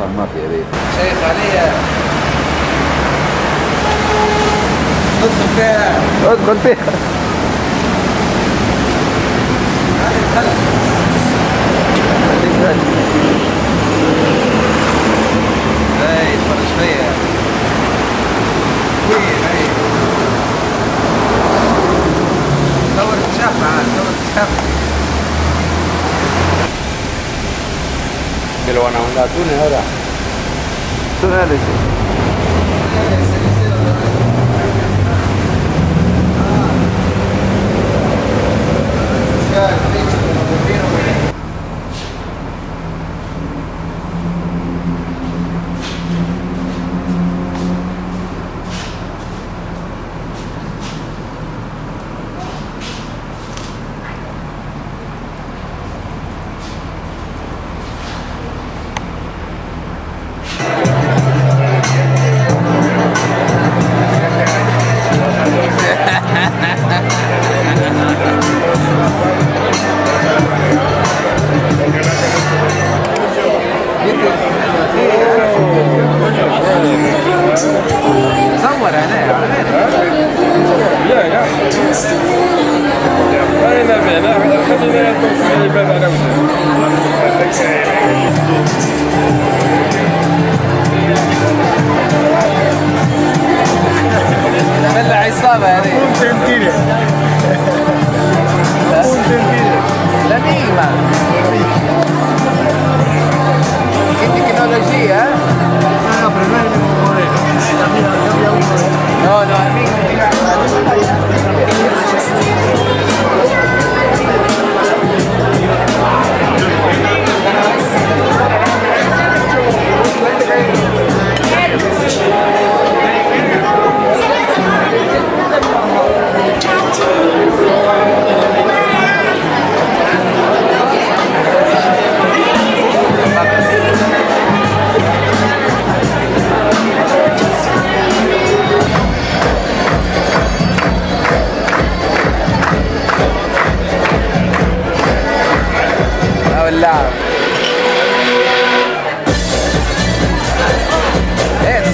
طب ما في ريت شيخ علي ادخل فيها. ادخل فيها. هاي اتفرج فيها وين هاي. van a mandar a ahora.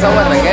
三万等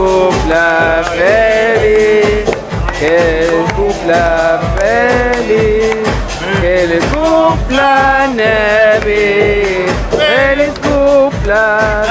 coupe la felice, quelle coupe la felice, quelle coupe la coupe la